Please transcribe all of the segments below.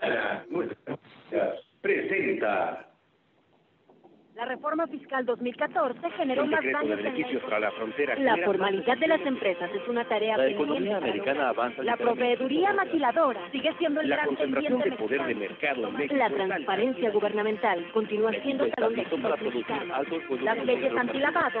presenta. La reforma fiscal 2014 generó más daños en la, la frontera. La formalidad de las empresas es una tarea La economía americana avanza. La proveeduría maquiladora sigue siendo el La gran concentración de poder de mercado en México. La transparencia gubernamental continúa siendo el talón de para producir altos Las leyes antilavado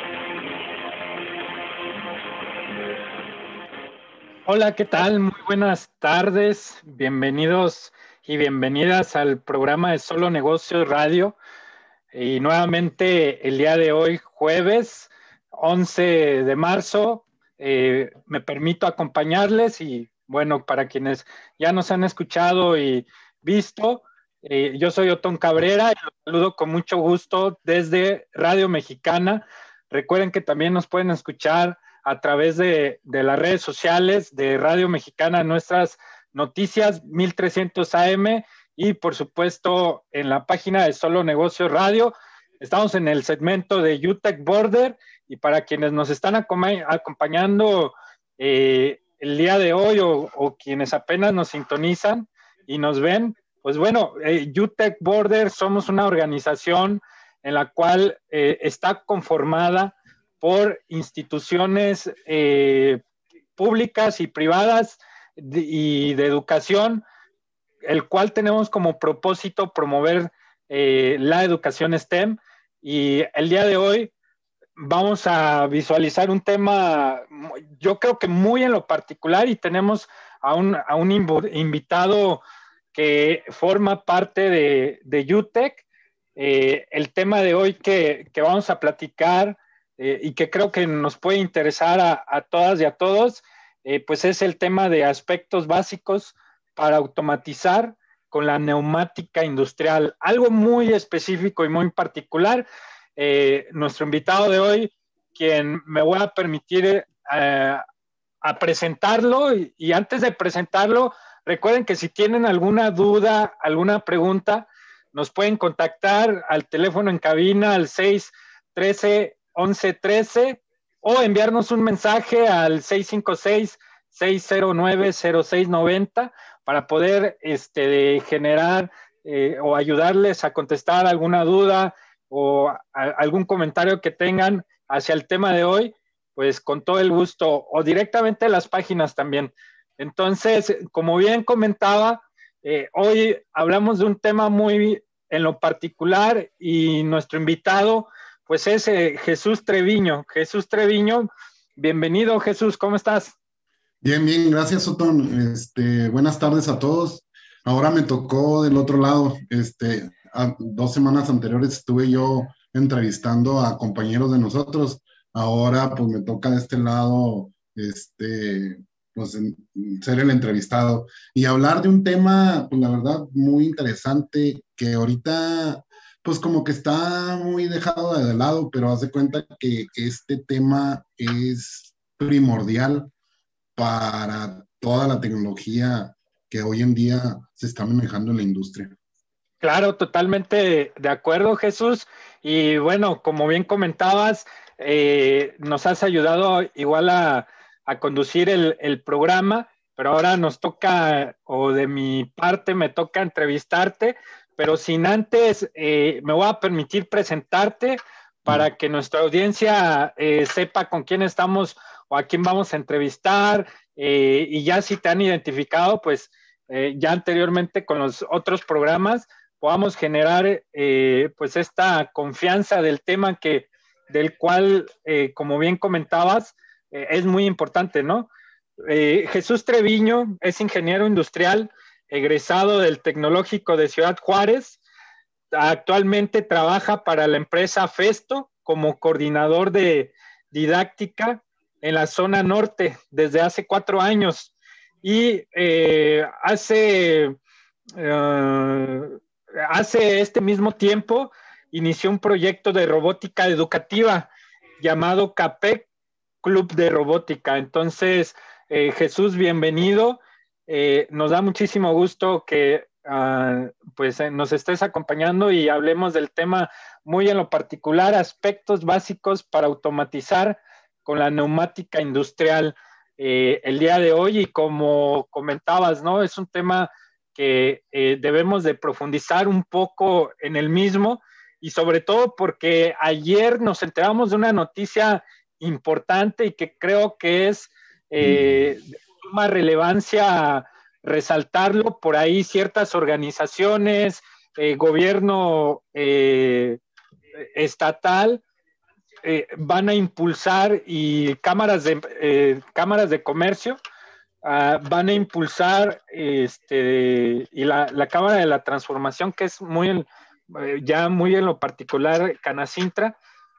Hola, ¿qué tal? Muy buenas tardes. Bienvenidos y bienvenidas al programa de Solo Negocios Radio. Y nuevamente el día de hoy, jueves 11 de marzo, eh, me permito acompañarles y bueno, para quienes ya nos han escuchado y visto, eh, yo soy Otón Cabrera y los saludo con mucho gusto desde Radio Mexicana. Recuerden que también nos pueden escuchar a través de, de las redes sociales de Radio Mexicana, nuestras noticias 1300 AM y por supuesto en la página de Solo Negocios Radio. Estamos en el segmento de UTEC Border y para quienes nos están acompañando eh, el día de hoy o, o quienes apenas nos sintonizan y nos ven, pues bueno, eh, UTEC Border somos una organización en la cual eh, está conformada por instituciones eh, públicas y privadas y de educación, el cual tenemos como propósito promover eh, la educación STEM. Y el día de hoy vamos a visualizar un tema, yo creo que muy en lo particular, y tenemos a un, a un invitado que forma parte de, de UTEC. Eh, el tema de hoy que, que vamos a platicar eh, y que creo que nos puede interesar a, a todas y a todos, eh, pues es el tema de aspectos básicos para automatizar con la neumática industrial. Algo muy específico y muy particular. Eh, nuestro invitado de hoy, quien me voy a permitir eh, a presentarlo y, y antes de presentarlo, recuerden que si tienen alguna duda, alguna pregunta, nos pueden contactar al teléfono en cabina al 613 1113 o enviarnos un mensaje al 656 609 0690 para poder este, generar eh, o ayudarles a contestar alguna duda o algún comentario que tengan hacia el tema de hoy, pues con todo el gusto o directamente las páginas también. Entonces, como bien comentaba, eh, hoy hablamos de un tema muy en lo particular y nuestro invitado pues es Jesús Treviño. Jesús Treviño, bienvenido Jesús, ¿cómo estás? Bien, bien, gracias, Otón. Este, buenas tardes a todos. Ahora me tocó del otro lado. Este, dos semanas anteriores estuve yo entrevistando a compañeros de nosotros. Ahora, pues me toca de este lado, este, pues ser el entrevistado y hablar de un tema, pues la verdad, muy interesante que ahorita, pues como que está muy dejado de lado, pero haz de cuenta que, este tema es primordial para toda la tecnología que hoy en día se está manejando en la industria. Claro, totalmente de acuerdo, Jesús. Y bueno, como bien comentabas, eh, nos has ayudado igual a, conducir el programa, pero ahora nos toca, o de mi parte me toca entrevistarte, pero sin antes, eh, me voy a permitir presentarte para que nuestra audiencia eh, sepa con quién estamos o a quién vamos a entrevistar. eh, y ya si te han identificado, pues eh, ya anteriormente con los otros programas, podamos generar eh, pues esta confianza del tema que del cual, eh, como bien comentabas, es muy importante, ¿no? Jesús Treviño es ingeniero industrial, egresado del Tecnológico de Ciudad Juárez. Actualmente trabaja para la empresa Festo como coordinador de didáctica en la zona norte desde hace cuatro años. Y eh, hace, eh, hace este mismo tiempo inició un proyecto de robótica educativa llamado CAPEC Club de Robótica. Entonces, eh, Jesús, bienvenido. Eh, nos da muchísimo gusto que ah, pues eh, nos estés acompañando y hablemos del tema muy en lo particular, aspectos básicos para automatizar con la neumática industrial el día de hoy y como comentabas, ¿no? Es un tema que debemos de profundizar un poco en el mismo y sobre todo porque ayer nos enteramos de una noticia importante y que creo que es eh, de relevancia resaltarlo. Por ahí ciertas organizaciones, eh, gobierno eh, estatal, van a impulsar y cámaras de, cámaras de comercio ah, van a impulsar este, y la, la, Cámara de la Transformación, que es muy ya muy en lo particular Canacintra,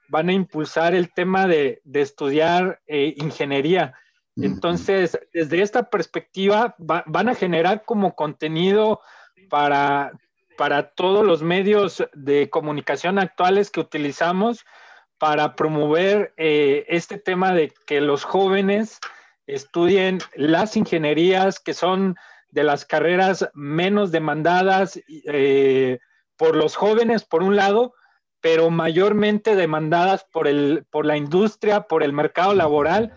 van a impulsar el tema de, estudiar eh, ingeniería. Entonces, desde esta perspectiva, van a generar como contenido para, para todos los medios de comunicación actuales que utilizamos para promover eh, este tema de que los jóvenes estudien las ingenierías que son de las carreras menos demandadas eh, por los jóvenes, por un lado, pero mayormente demandadas por, el, por la industria, por el mercado laboral.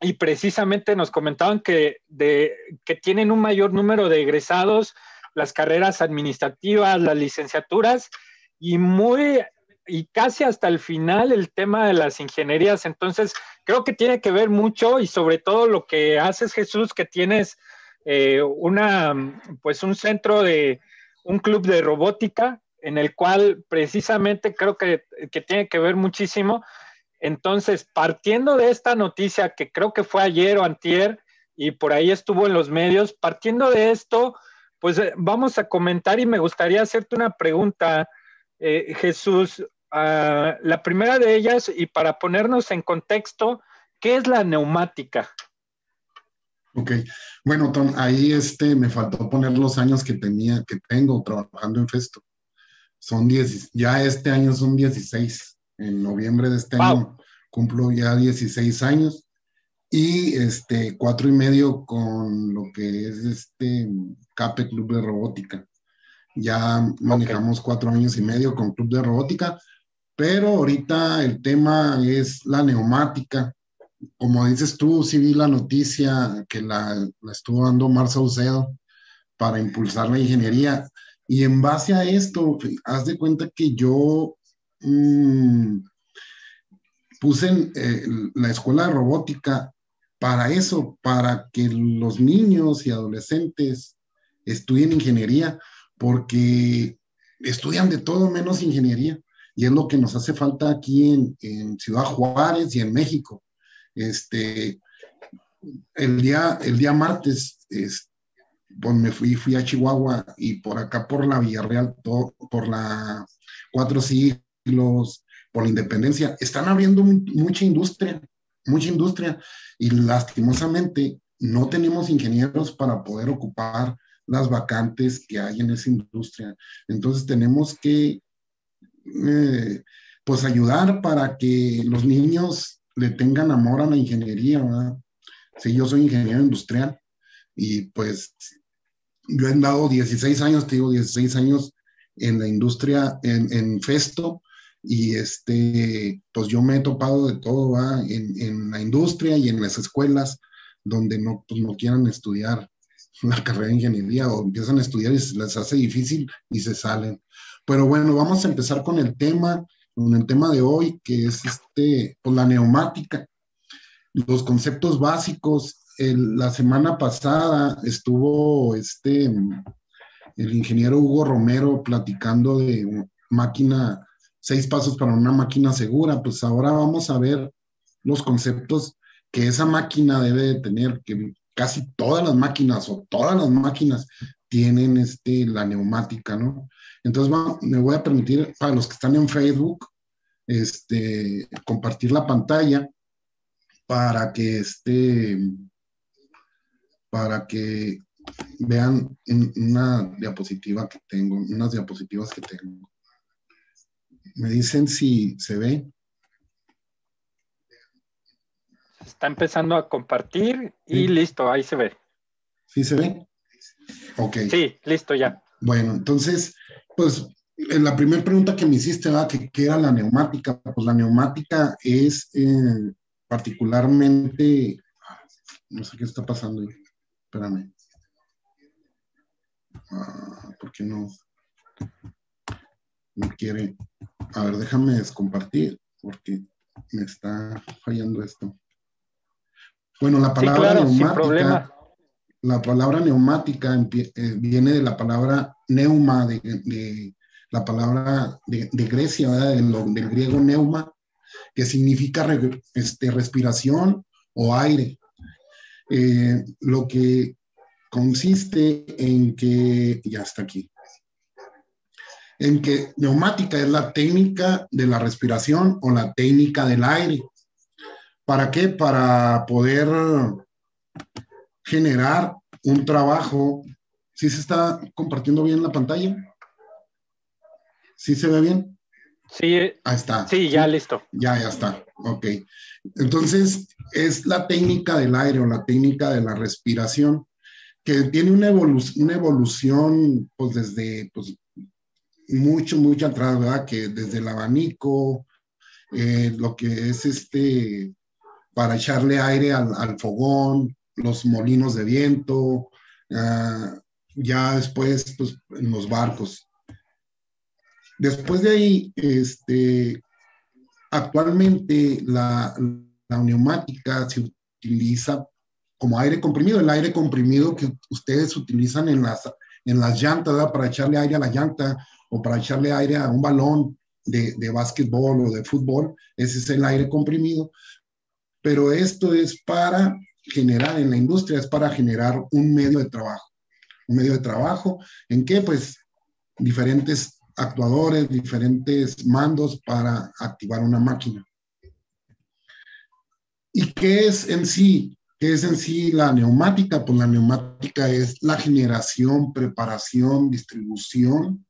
Y precisamente nos comentaban que, de, que tienen un mayor número de egresados las carreras administrativas, las licenciaturas y muy y casi hasta el final el tema de las ingenierías. Entonces, creo que tiene que ver mucho y sobre todo lo que haces, Jesús, que tienes eh, una, pues un centro de, un club de robótica en el cual precisamente creo que, tiene que ver muchísimo. Entonces, partiendo de esta noticia que creo que fue ayer o antier y por ahí estuvo en los medios, partiendo de esto, pues eh, vamos a comentar y me gustaría hacerte una pregunta, eh, Jesús. Ah, la primera de ellas, y para ponernos en contexto, ¿qué es la neumática? Ok, bueno, Tom, ahí este, me faltó poner los años que tenía, que tengo trabajando en Festo. Son 10, ya este año son 16. En noviembre de este año cumplo ya 16 años y este, cuatro y medio con lo que es este CAPE Club de Robótica. Ya manejamos cuatro años y medio con Club de Robótica, pero ahorita el tema es la neumática como dices tú, sí vi la noticia que la, estuvo dando Mar Saucedo para impulsar la ingeniería. Y en base a esto, haz de cuenta que yo mm, puse eh, la escuela de robótica para eso, para que los niños y adolescentes estudien ingeniería, porque estudian de todo menos ingeniería. Y es lo que nos hace falta aquí en, Ciudad Juárez y en México este, el día, el día martes, pues me fui, fui a Chihuahua y por acá por la Villarreal, por la Cuatro Siglos, por la Independencia, están abriendo mucha industria, mucha industria y lastimosamente no tenemos ingenieros para poder ocupar las vacantes que hay en esa industria. Entonces tenemos que, eh, pues ayudar para que los niños le tengan amor a la ingeniería, ¿verdad? Sí, yo soy ingeniero industrial y pues yo he dado 16 años, te digo, 16 años en la industria, en, en Festo, y este, pues yo me he topado de todo, ¿verdad? En, en, la industria y en las escuelas donde no, pues no quieran estudiar la carrera de ingeniería o empiezan a estudiar y se les hace difícil y se salen. Pero bueno, vamos a empezar con el tema con el tema de hoy, que es este, pues, la neumática, los conceptos básicos. la semana pasada estuvo este, el ingeniero Hugo Romero platicando de máquina, seis pasos para una máquina segura. Pues ahora vamos a ver los conceptos que esa máquina debe de tener, que casi todas las máquinas o todas las máquinas tienen este, la neumática, ¿no? Entonces me voy a permitir, para los que están en Facebook, este, compartir la pantalla para que este, para que vean una diapositiva que tengo, unas diapositivas que tengo. Me dicen si se ve. Está empezando a compartir y listo, ahí se ve. ¿Sí se ve? Ok. Sí, listo ya. Bueno, entonces, pues la primera pregunta que me hiciste, ¿verdad? ¿Qué, era la neumática? Pues la neumática es eh, particularmente, no sé qué está pasando, espérame. Ah, ¿Por qué no? No quiere. A ver, déjame descompartir porque me está fallando esto. Bueno, la palabra neumática. La palabra neumática eh, viene de la palabra neuma, de, la palabra de, Grecia, del, griego neuma, que significa este, respiración o aire. Eh, lo que consiste en que, ya está aquí, en que neumática es la técnica de la respiración o la técnica del aire. ¿Para qué? Para poder generar un trabajo. ¿Sí se está compartiendo bien la pantalla? ¿Sí se ve bien? Sí. Ahí está. Sí, ya listo. Ya, ya está. Ok. Entonces, es la técnica del aire o la técnica de la respiración que tiene una, una evolución, pues desde pues, mucho, mucho atrás, ¿verdad? Que desde el abanico, eh, lo que es este, para echarle aire al, fogón, los molinos de viento, ah, ya después, pues, en los barcos. Después de ahí, este, actualmente la, la neumática se utiliza como aire comprimido, el aire comprimido que ustedes utilizan en las, en las llantas, para echarle aire a la llanta o para echarle aire a un balón de, de básquetbol o de fútbol, ese es el aire comprimido. Pero esto es para generar, en la industria es para generar un medio de trabajo. Un medio de trabajo en que pues diferentes actuadores, diferentes mandos para activar una máquina. ¿Y qué es en sí? ¿Qué es en sí la neumática? Pues la neumática es la generación, preparación, distribución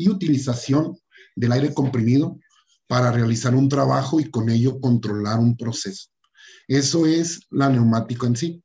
y utilización del aire comprimido para realizar un trabajo y con ello controlar un proceso. Eso es la neumática en sí.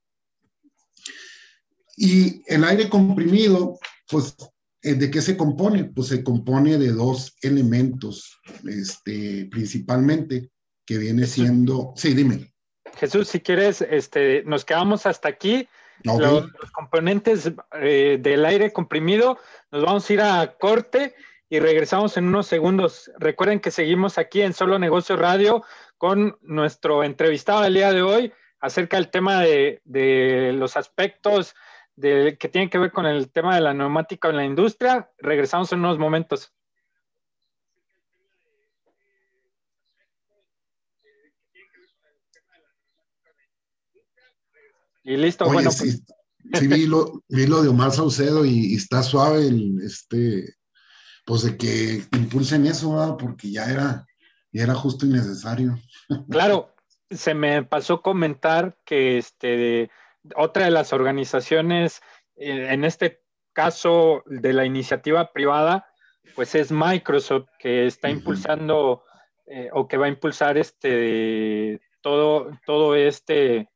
Y el aire comprimido, pues, eh, ¿de qué se compone? Pues se compone de dos elementos, este, principalmente, que viene siendo, sí, dime. Jesús, si quieres, este, nos quedamos hasta aquí. Los, componentes eh, del aire comprimido, nos vamos a ir a corte y regresamos en unos segundos. Recuerden que seguimos aquí en Solo Negocios Radio con nuestro entrevistado del día de hoy acerca del tema de, de los aspectos de, que tienen que ver con el tema de la neumática en la industria. Regresamos en unos momentos. Y listo, bueno. Sí, pues. sí vi, lo, vi, lo, de Omar Saucedo y, está suave el, este, pues de que impulsen eso, porque ya era, ya era justo y necesario. Claro, se me pasó comentar que este, otra de las organizaciones, eh, en este caso de la iniciativa privada, pues es Microsoft, que está impulsando eh, o que va a impulsar este todo, todo este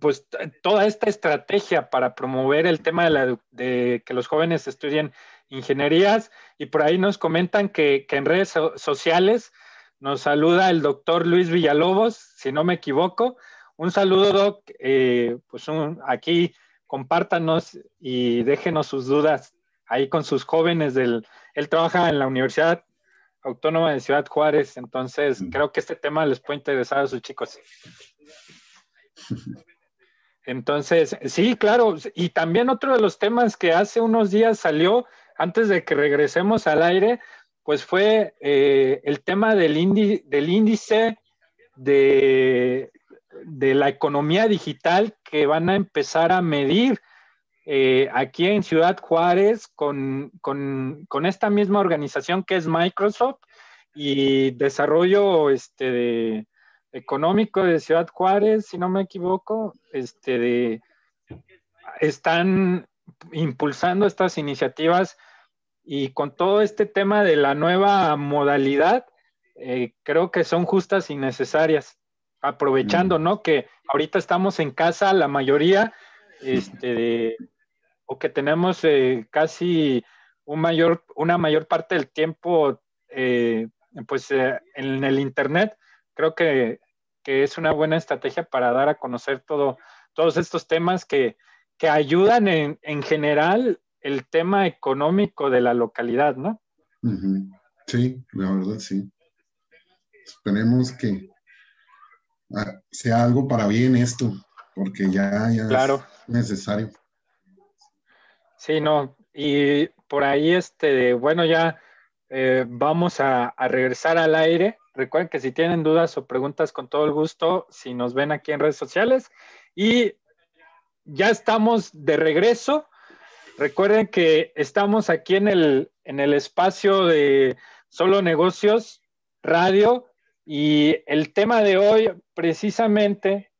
pues toda esta estrategia para promover el tema de, que los jóvenes estudien ingenierías y por ahí nos comentan que, en redes sociales nos saluda el doctor Luis Villalobos, si no me equivoco. Un saludo, Doc. Eh, pues aquí compártanos y déjenos sus dudas ahí con sus jóvenes del... Él trabaja en la Universidad Autónoma de Ciudad Juárez, entonces creo que este tema les puede interesar a sus chicos. Entonces, sí, claro. Y también otro de los temas que hace unos días salió, antes de que regresemos al aire, pues fue eh, el tema del, índice de, la economía digital que van a empezar a medir eh, aquí en Ciudad Juárez con, esta misma organización que es Microsoft y desarrollo este, de, económico de Ciudad Juárez, si no me equivoco, este de están impulsando estas iniciativas y con todo este tema de la nueva modalidad, eh, creo que son justas y necesarias, aprovechando, ¿no? Que ahorita estamos en casa, la mayoría, este, o que tenemos eh, casi un mayor, una mayor parte del tiempo, eh, pues, en el Internet, creo que, es una buena estrategia para dar a conocer todo, todos estos temas que, que ayudan en, en general el tema económico de la localidad, ¿no? Sí, la verdad sí. Esperemos que ah, sea algo para bien esto, porque ya, ya claro. es necesario. Sí, no, y por ahí, este, bueno, ya eh, vamos a, a, regresar al aire. Recuerden que si tienen dudas o preguntas, con todo el gusto, si nos ven aquí en redes sociales. Y ya estamos de regreso. Recuerden que estamos aquí en el, en el espacio de Solo Negocios Radio y el tema de hoy precisamente,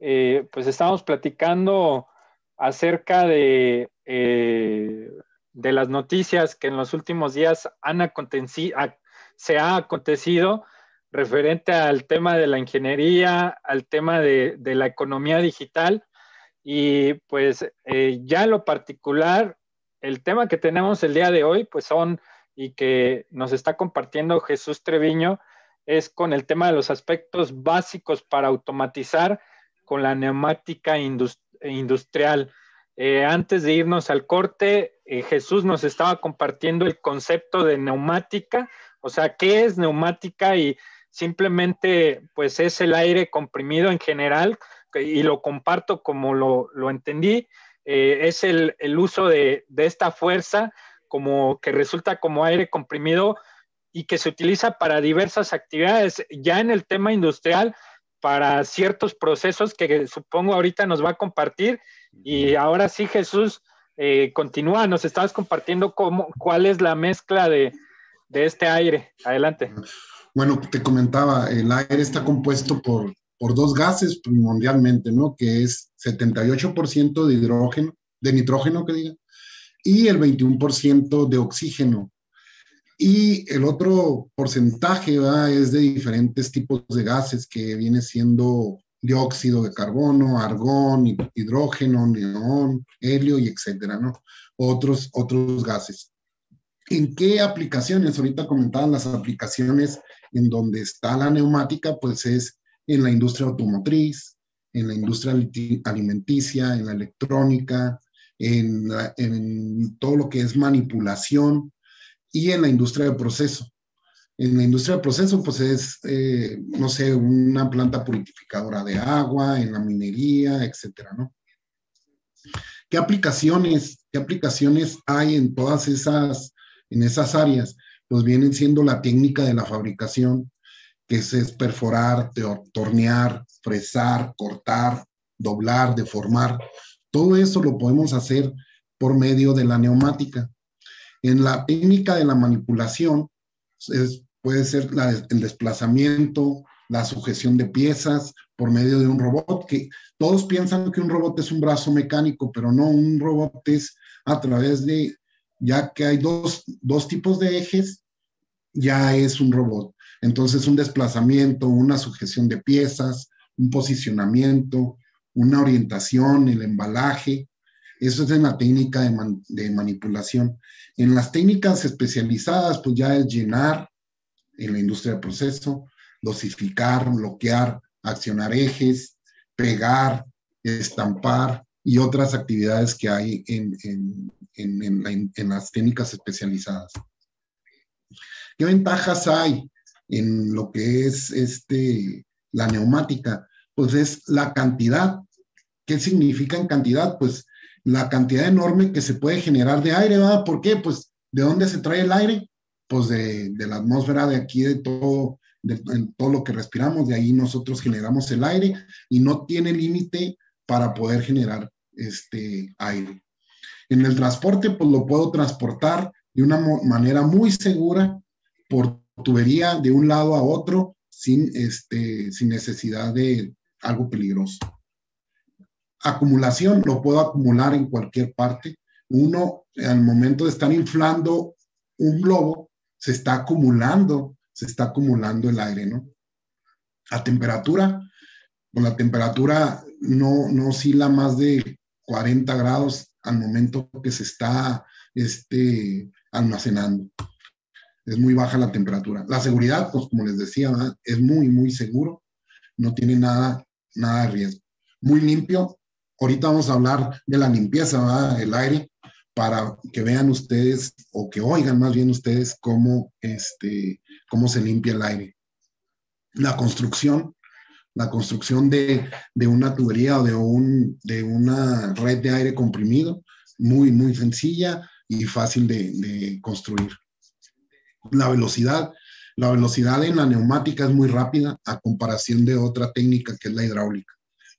eh, pues estamos platicando acerca de, eh, de las noticias que en los últimos días han acontecido, se ha acontecido referente al tema de la ingeniería, al tema de, de la economía digital y pues eh, ya en lo particular, el tema que tenemos el día de hoy, pues son y que nos está compartiendo Jesús Treviño, es con el tema de los aspectos básicos para automatizar con la neumática industrial. Eh, antes de irnos al corte, eh, Jesús nos estaba compartiendo el concepto de neumática, o sea, ¿qué es neumática? Y simplemente, pues es el aire comprimido en general y lo comparto como lo, entendí, eh, es el, uso de, esta fuerza como que resulta como aire comprimido y que se utiliza para diversas actividades, ya en el tema industrial, para ciertos procesos que supongo ahorita nos va a compartir. Y ahora sí, Jesús, eh, continúa, nos estabas compartiendo cómo, cuál es la mezcla de, de este aire. Adelante. Bueno, te comentaba, el aire está compuesto por por dos gases primordialmente, ¿no? Que es 78% de hidrógeno, de nitrógeno, que diga, y el 21% de oxígeno. Y el otro porcentaje ¿verdad? es de diferentes tipos de gases que viene siendo dióxido de carbono, argón, hidrógeno, neón, helio y etcétera, ¿no? Otros, otros gases. ¿En qué aplicaciones? Ahorita comentaban las aplicaciones en donde está la neumática, pues es en la industria automotriz, en la industria alimenticia, en la electrónica, en, todo lo que es manipulación y en la industria de proceso. En la industria de proceso, pues es, eh, no sé, una planta purificadora de agua, en la minería, etcétera, ¿no? ¿Qué aplicaciones, qué aplicaciones hay en todas esas, en esas áreas? Pues vienen siendo la técnica de la fabricación, que es, perforar, tornear, fresar, cortar, doblar, deformar. Todo eso lo podemos hacer por medio de la neumática. En la técnica de la manipulación puede ser el desplazamiento, la sujeción de piezas por medio de un robot, que todos piensan que un robot es un brazo mecánico, pero no, un robot es a través de, ya que hay dos, dos tipos de ejes, ya es un robot. Entonces, un desplazamiento, una sujeción de piezas, un posicionamiento, una orientación, el embalaje, eso es en la técnica de, manipulación. En las técnicas especializadas, pues ya es llenar en la industria del proceso, dosificar, bloquear, accionar ejes, pegar, estampar y otras actividades que hay en, en las técnicas especializadas. ¿Qué ventajas hay? en lo que es este, la neumática, pues es la cantidad. ¿Qué significa en cantidad? Pues la cantidad enorme que se puede generar de aire, ¿verdad? ¿Por qué? Pues ¿de dónde se trae el aire? Pues de, de la atmósfera de aquí, de todo, de, todo lo que respiramos, de ahí nosotros generamos el aire y no tiene límite para poder generar este aire. En el transporte, pues lo puedo transportar de una manera muy segura por tubería de un lado a otro sin, este, sin necesidad de algo peligroso. acumulación lo puedo acumular en cualquier parte. Uno, al momento de estar inflando un globo, se está acumulando, se está acumulando el aire, ¿no? A temperatura, con la temperatura no, no oscila más de 40 grados al momento que se está este, almacenando. Es muy baja la temperatura. La seguridad, pues como les decía, es muy, muy seguro. No tiene nada, nada de riesgo. Muy limpio. Ahorita vamos a hablar de la limpieza del aire para que vean ustedes o que oigan más bien ustedes cómo, este, cómo se limpia el aire. La construcción, la construcción de, de una tubería o de, un, de una red de aire comprimido, muy, muy sencilla y fácil de, de construir. La velocidad, la velocidad en la neumática es muy rápida a comparación de otra técnica que es la hidráulica.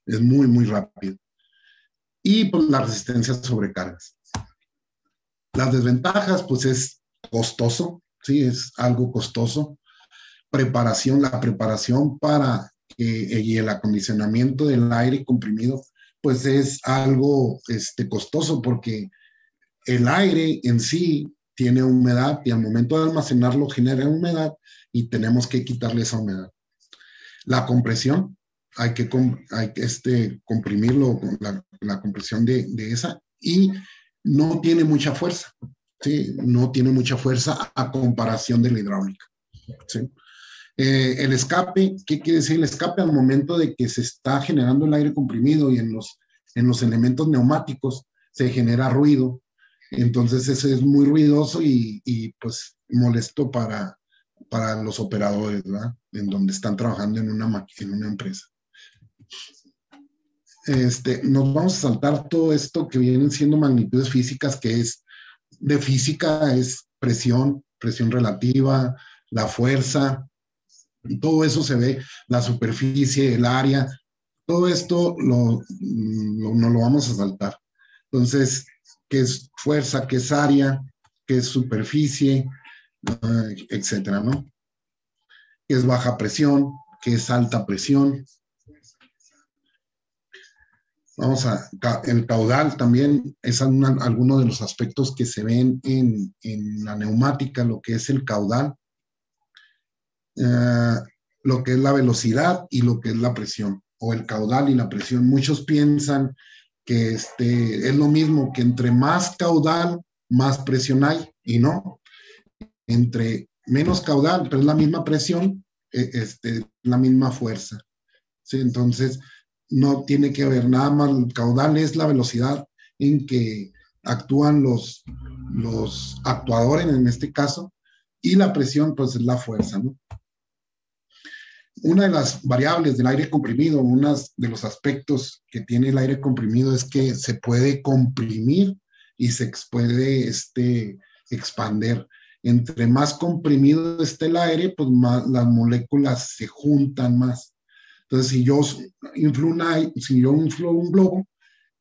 Es muy, muy rápida. Y pues la resistencia a sobrecargas. Las desventajas, pues es costoso, sí, es algo costoso. Preparación, la preparación para eh, y el acondicionamiento del aire comprimido, pues es algo este, costoso porque el aire en sí tiene humedad y al momento de almacenarlo genera humedad y tenemos que quitarle esa humedad. La compresión, hay que, hay que este, comprimirlo, la, la compresión de, de, esa, y no tiene mucha fuerza, ¿sí? No tiene mucha fuerza a comparación de la hidráulica, ¿sí? Eh, el escape, ¿qué quiere decir el escape? Al momento de que se está generando el aire comprimido y en los, en los elementos neumáticos se genera ruido, entonces ese es muy ruidoso y, y pues molesto para, para los operadores, ¿verdad? En donde están trabajando en una, en una empresa. Este, nos vamos a saltar todo esto que vienen siendo magnitudes físicas, que es de física, es presión, presión relativa, la fuerza, todo eso se ve, la superficie, el área, todo esto no lo vamos a saltar. Entonces, ¿qué es fuerza? ¿Qué es área? ¿Qué es superficie? Etcétera, ¿no? ¿Qué es baja presión? ¿Qué es alta presión? Vamos a, el caudal también es alguno de los aspectos que se ven en, en, la neumática, lo que es el caudal, uh, lo que es la velocidad y lo que es la presión, o el caudal y la presión. Muchos piensan que este, es lo mismo, que entre más caudal, más presión hay, y no. Entre menos caudal, pero es la misma presión, e, este, la misma fuerza. ¿sí? Entonces, no tiene que ver nada más, el caudal es la velocidad en que actúan los, los actuadores en este caso, y la presión pues es la fuerza, ¿no? Una de las variables del aire comprimido, uno de los aspectos que tiene el aire comprimido es que se puede comprimir y se puede este, expander. Entre más comprimido esté el aire, pues más las moléculas se juntan más. Entonces, si yo inflo, una, si yo inflo un globo,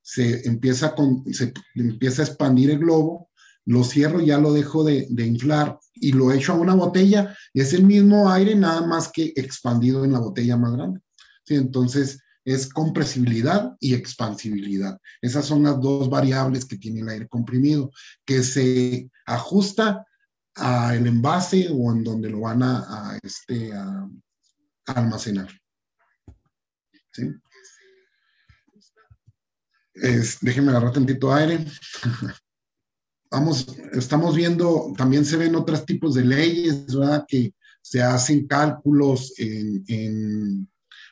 se empieza, con, se empieza a expandir el globo, lo cierro, ya lo dejo de, de, inflar y lo echo a una botella y es el mismo aire, nada más que expandido en la botella más grande. ¿Sí? Entonces, es compresibilidad y expansibilidad. Esas son las dos variables que tiene el aire comprimido, que se ajusta al envase o en donde lo van a, a este, a, a almacenar. ¿sí? Es, déjenme agarrar tantito aire. Estamos viendo, también se ven otros tipos de leyes. Que se hacen cálculos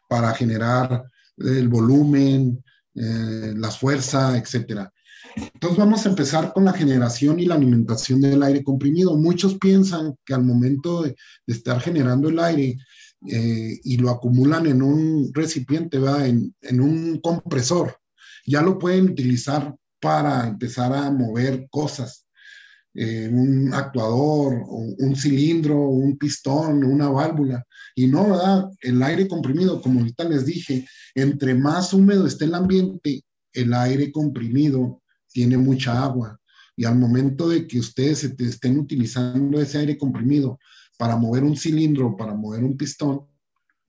para generar el volumen, eh, la fuerza, etcétera. Entonces vamos a empezar con la generación y la alimentación del aire comprimido. Muchos piensan que al momento de, de estar generando el aire, eh, y lo acumulan en un recipiente, ¿verdad? En, en, un compresor. Ya lo pueden utilizar para empezar a mover cosas. Eh, un actuador, un cilindro, un pistón, una válvula. Y no, ¿verdad? El aire comprimido, como ahorita les dije, entre más húmedo esté el ambiente, el aire comprimido tiene mucha agua. Y al momento de que ustedes estén utilizando ese aire comprimido para mover un cilindro, para mover un pistón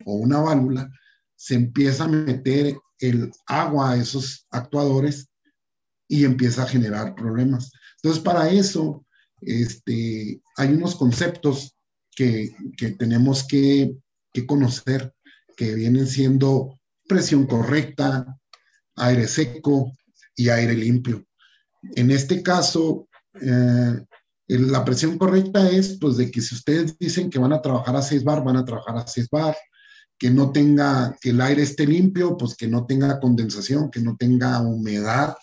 o una válvula, se empieza a meter el agua a esos actuadores y empieza a generar problemas. Entonces, para eso, este, hay unos conceptos que, que tenemos que, que, conocer, que vienen siendo presión correcta, aire seco y aire limpio. En este caso, eh, la presión correcta es, pues, de que si ustedes dicen que van a trabajar a 6 bar, van a trabajar a 6 bar, que no tenga, que el aire esté limpio, pues que no tenga condensación, que no tenga humedad,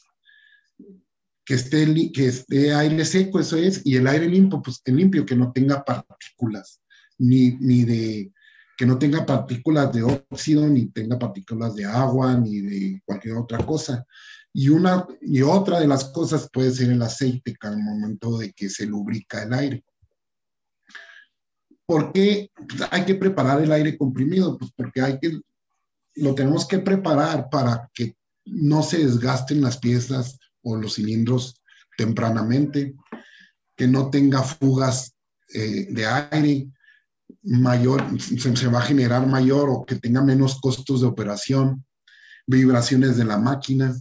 que esté, que esté aire seco, eso es, y el aire limpio, pues que limpio, que no tenga partículas, ni, ni de, que no tenga partículas de óxido, ni tenga partículas de agua, ni de cualquier otra cosa. Y, una, y otra de las cosas puede ser el aceite, que al momento de que se lubrica el aire. ¿Por qué hay que preparar el aire comprimido? Pues porque hay que, lo tenemos que preparar para que no se desgasten las piezas o los cilindros tempranamente, que no tenga fugas eh, de aire mayor, se, se, va a generar mayor o que tenga menos costos de operación, vibraciones de la máquina,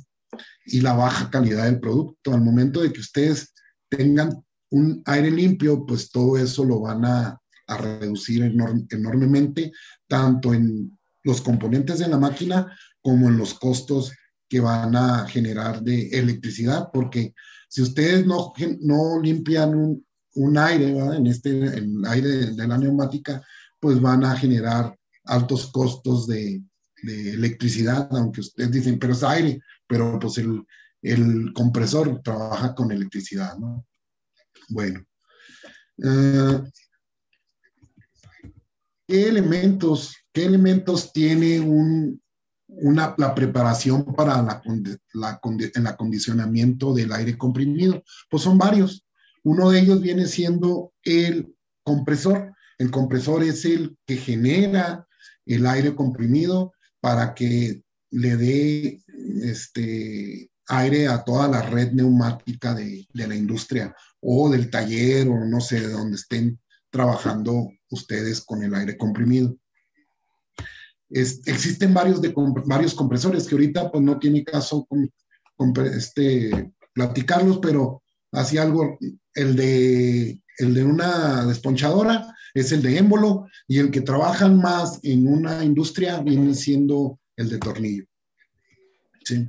y la baja calidad del producto. Al momento de que ustedes tengan un aire limpio, pues todo eso lo van a, a reducir enormemente, tanto en los componentes de la máquina como en los costos que van a generar de electricidad, porque si ustedes no, no limpian un, un aire, ¿verdad? en este el aire de la neumática, pues van a generar altos costos de, electricidad, aunque ustedes dicen, pero es aire, pero pues el, el compresor trabaja con electricidad, ¿no? Bueno. Uh, ¿Qué elementos, qué elementos tiene un, una, la preparación para la, la, el acondicionamiento del aire comprimido? Pues son varios. Uno de ellos viene siendo el compresor. El compresor es el que genera el aire comprimido para que le dé este, aire a toda la red neumática de, de, la industria o del taller o no sé de dónde estén trabajando ustedes con el aire comprimido. Es, existen varios, de, varios compresores que ahorita pues no tiene caso con, con este, platicarlos, pero así algo, el de, el de una desponchadora es el de émbolo y el que trabajan más en una industria viene siendo el de tornillo. Sí.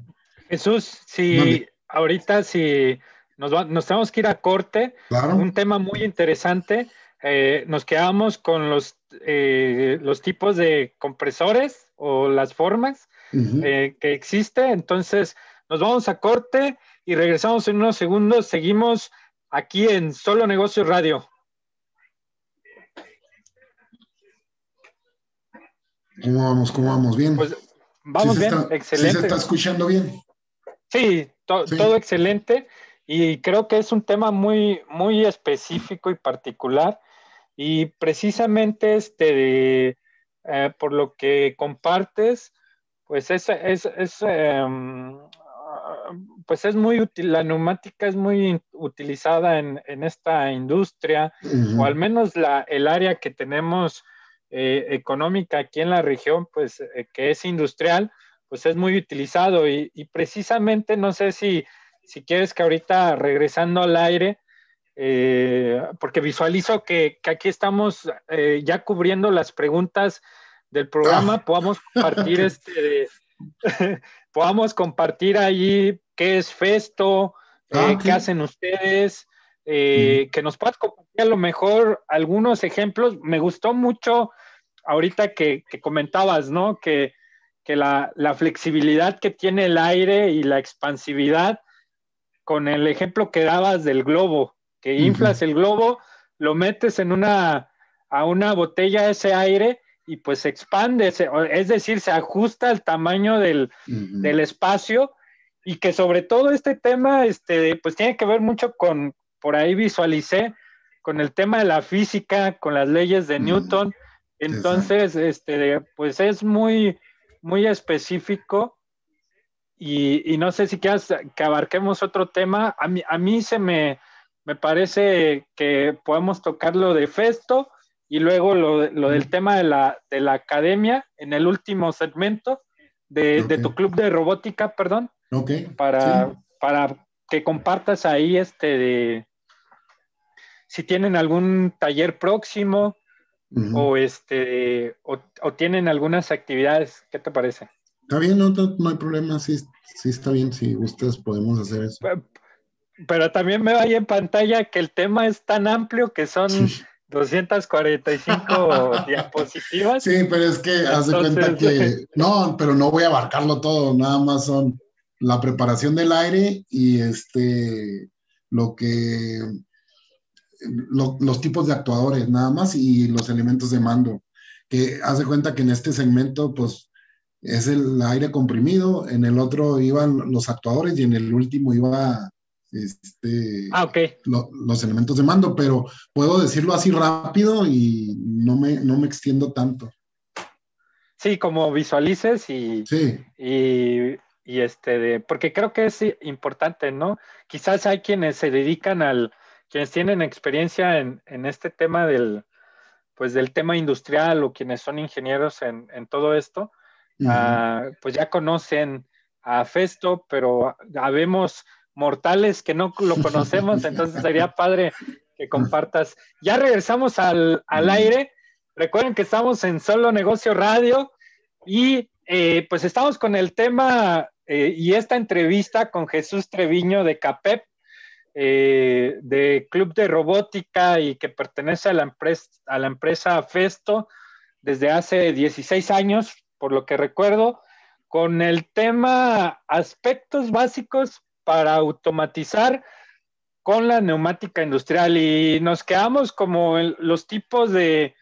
Jesús, si ahorita si nos, nos, tenemos que ir a corte, claro. un tema muy interesante, eh, nos quedamos con los, eh, los tipos de compresores o las formas uh -huh. eh, que existe, entonces nos vamos a corte y regresamos en unos segundos, seguimos aquí en Solo Negocios Radio. ¿Cómo vamos? ¿Cómo vamos? ¿Bien? Pues vamos ¿Sí bien, está, excelente. ¿sí se está escuchando bien? Sí, to Sí. todo excelente. Y creo que es un tema muy, muy específico y particular. Y precisamente este, eh, por lo que compartes, pues es, es, es em, pues es muy útil, la neumática es muy utilizada en, en esta industria, o al menos la, el área que tenemos eh, económica aquí en la región, pues eh, que es industrial, pues es muy utilizado. Y, y precisamente no sé si, si, quieres que ahorita regresando al aire, eh, porque visualizo que, que aquí estamos eh, ya cubriendo las preguntas del programa, Ah. podamos compartir este podamos compartir ahí qué es Festo, Ah, eh, ok. qué hacen ustedes, que nos puedas compartir a lo mejor algunos ejemplos. Me gustó mucho ahorita que, que comentabas, ¿no? Que, que la, la, flexibilidad que tiene el aire y la expansividad con el ejemplo que dabas del globo, que inflas uh -huh. el globo, lo metes en una, a una botella ese aire y pues se expande, es decir, se ajusta al tamaño del, uh -huh. del espacio y que sobre todo este tema, este, pues tiene que ver mucho con, por ahí visualicé, con el tema de la física, con las leyes de uh -huh. Newton, entonces, este, pues es muy, muy específico y, y, no sé si quieras que abarquemos otro tema. A mí, a mí se me, me parece que podemos tocar lo de Festo y luego lo, lo del tema de la, de la academia en el último segmento de, tu club de robótica, perdón. Ok. Para, para que compartas ahí este de si tienen algún taller próximo o este o, tienen algunas actividades, ¿qué te parece? Está bien, no, no hay problema, sí, sí está bien, si ustedes podemos hacer eso. Pero, también me ahí en pantalla que el tema es tan amplio que son 245 diapositivas. Sí, pero es que haz de cuenta que no, pero no voy a abarcarlo todo, nada más son la preparación del aire y este lo que los tipos de actuadores nada más y los elementos de mando. Que hace cuenta que en este segmento, pues, es el aire comprimido, en el otro iban los actuadores y en el último iba este, ah, los elementos de mando, pero puedo decirlo así rápido y no me, no me extiendo tanto. Sí, como visualices y, sí. y, y este, de, porque creo que es importante, ¿no? Quizás hay quienes se dedican al, quienes tienen experiencia en, este tema del, pues del tema industrial o quienes son ingenieros en, todo esto, ah, pues ya conocen a Festo, pero habemos mortales que no lo conocemos, entonces sería padre que compartas. Ya regresamos al, aire. Recuerden que estamos en Solo Negocio Radio y eh, pues estamos con el tema eh, y esta entrevista con Jesús Treviño de CAPEP, eh, de Club de Robótica y que pertenece a la, empresa, a la empresa Festo desde hace 16 años, por lo que recuerdo, con el tema aspectos básicos para automatizar con la neumática industrial y nos quedamos como en los tipos de,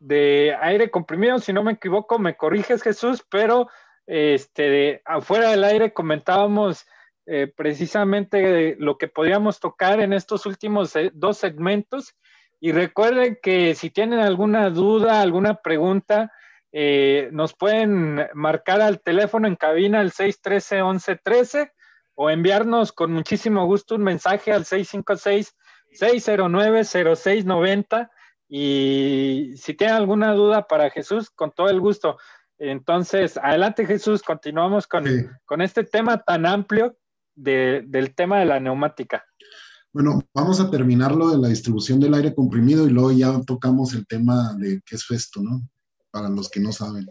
de aire comprimido, si no me equivoco, me corriges Jesús, pero este, afuera del aire comentábamos eh, precisamente lo que podríamos tocar en estos últimos eh, dos segmentos. Y recuerden que si tienen alguna duda, alguna pregunta, eh, nos pueden marcar al teléfono en cabina al 613-1113 o enviarnos con muchísimo gusto un mensaje al 656-609-0690. Y si tienen alguna duda para Jesús, con todo el gusto. Entonces, adelante Jesús, continuamos con, con este tema tan amplio del tema de la neumática. Bueno, vamos a terminar lo de la distribución del aire comprimido y luego ya tocamos el tema de qué es Festo, ¿no? Para los que no saben.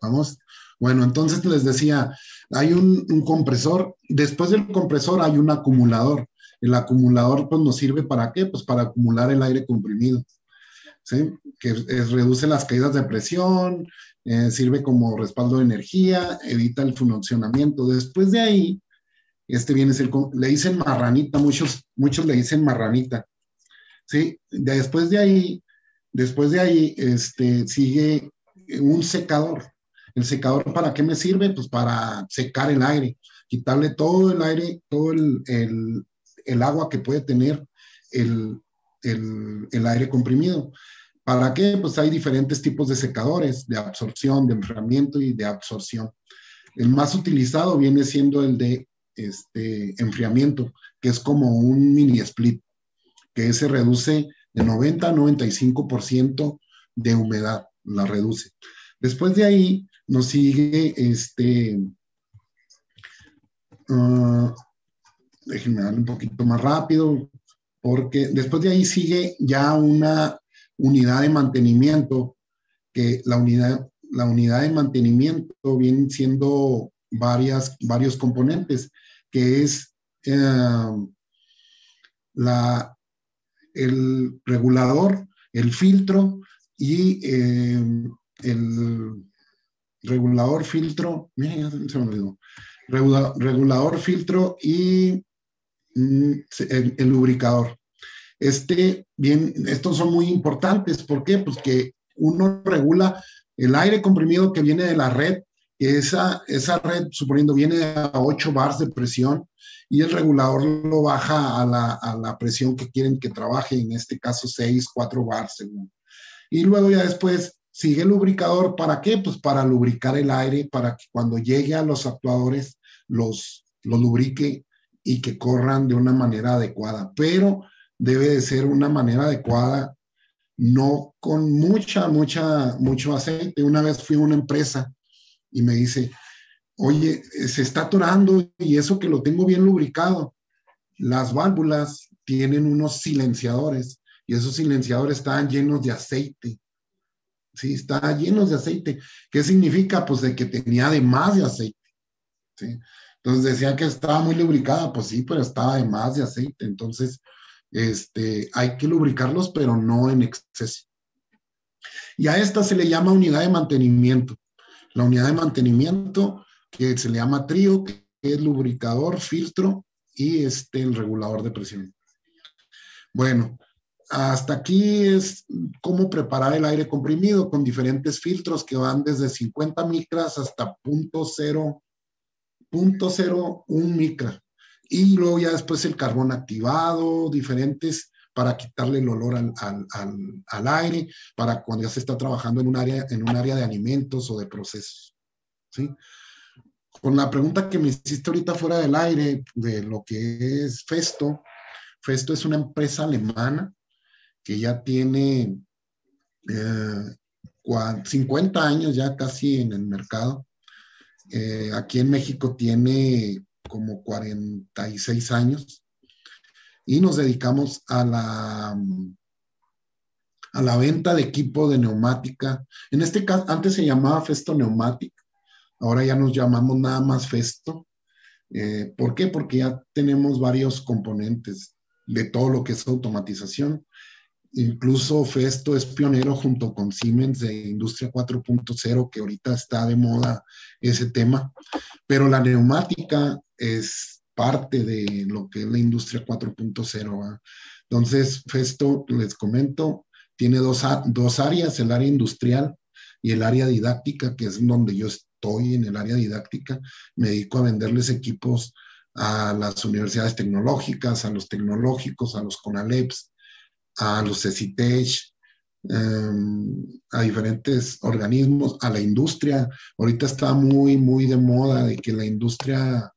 ¿Vamos? Bueno, entonces les decía, hay un, compresor, después del compresor hay un acumulador. El acumulador pues nos sirve para qué? Pues para acumular el aire comprimido, ¿sí? Que reduce las caídas de presión, eh, sirve como respaldo de energía, evita el funcionamiento. Después de ahí, este viene ser, le dicen marranita, muchos, muchos le dicen marranita. ¿sí? Después de ahí, después de ahí, este, sigue un secador. ¿El secador para qué me sirve? Pues para secar el aire, quitarle todo el aire, todo el, el, el agua que puede tener el, el, aire comprimido. ¿Para qué? Pues hay diferentes tipos de secadores, de absorción, de enfriamiento y de absorción. El más utilizado viene siendo el de este, enfriamiento, que es como un mini split, que se reduce de 90 a 95% de humedad, la reduce. Después de ahí nos sigue este, uh, déjenme darle un poquito más rápido, porque después de ahí sigue ya una unidad de mantenimiento, que la unidad, la unidad de mantenimiento viene siendo varias, varios componentes, que es eh, la, el regulador, el filtro y eh, el regulador, filtro, se me olvidó, regulador, filtro y mm, el, lubricador. Este, bien, estos son muy importantes. ¿Por qué? Pues que uno regula el aire comprimido que viene de la red esa, esa red, suponiendo, viene a 8 bars de presión y el regulador lo baja a la, a la presión que quieren que trabaje, en este caso 6, 4 bars según. Y luego ya después sigue el lubricador, ¿para qué? Pues para lubricar el aire, para que cuando llegue a los actuadores los, los lubrique y que corran de una manera adecuada. Pero debe de ser una manera adecuada, no con mucha, mucha, mucho aceite. Una vez fui a una empresa y me dice, oye, se está atorando y eso que lo tengo bien lubricado. Las válvulas tienen unos silenciadores y esos silenciadores están llenos de aceite. Sí, está llenos de aceite. ¿Qué significa? Pues de que tenía de más de aceite. ¿sí? Entonces decían que estaba muy lubricada, pues sí, pero estaba de más de aceite. Entonces, este, hay que lubricarlos, pero no en exceso. Y a esta se le llama unidad de mantenimiento. La unidad de mantenimiento que se le llama trío, que es lubricador, filtro y este, el regulador de presión. Bueno, hasta aquí es cómo preparar el aire comprimido con diferentes filtros que van desde 50 micras hasta 0.01 micra. Y luego ya después el carbón activado, diferentes para quitarle el olor al, al, al, aire, para cuando ya se está trabajando en un área, en un área de alimentos o de procesos. ¿sí? Con la pregunta que me hiciste ahorita fuera del aire de lo que es Festo, Festo es una empresa alemana que ya tiene 50 eh, años ya casi en el mercado. Eh, aquí en México tiene como 46 años y nos dedicamos a la, a la venta de equipo de neumática. En este caso, antes se llamaba Festo Neumática, ahora ya nos llamamos nada más Festo. Eh, ¿Por qué? Porque ya tenemos varios componentes de todo lo que es automatización. Incluso Festo es pionero junto con Siemens de Industria 4.0, que ahorita está de moda ese tema, pero la neumática es parte de lo que es la Industria 4.0. Entonces, Festo, les comento, tiene dos, dos áreas, el área industrial y el área didáctica, que es donde yo estoy en el área didáctica. Me dedico a venderles equipos a las universidades tecnológicas, a los tecnológicos, a los CONALEPS, a los CECITECH, em, a diferentes organismos, a la industria. Ahorita está muy, muy de moda de que la industria